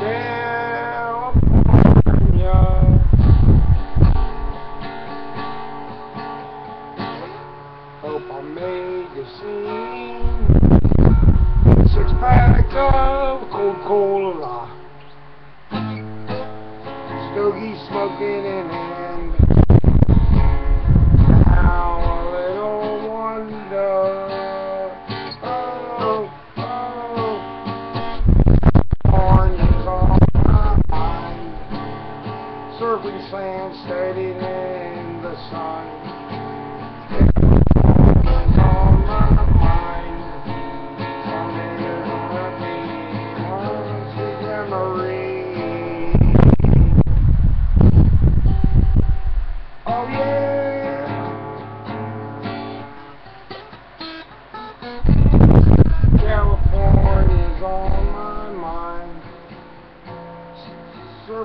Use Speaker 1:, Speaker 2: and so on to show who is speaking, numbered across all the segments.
Speaker 1: California. Hope I made the scene. Six packs of Coca-Cola. Stogie smoking in hand. Sand steady in the sun.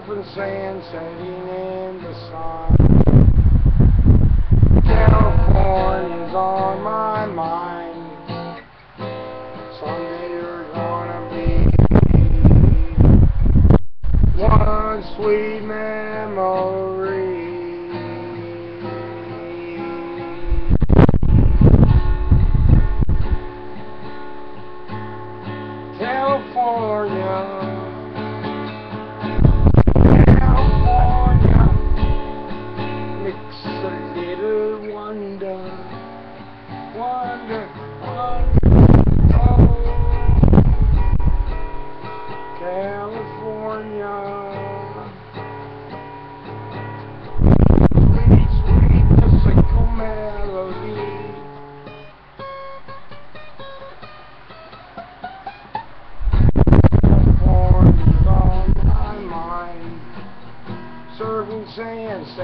Speaker 1: Surfing sand, setting in the sun. California's on my mind. Someday you're gonna be one sweet memory. California. Wonder. California. Sweet musical melody. California's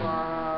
Speaker 1: on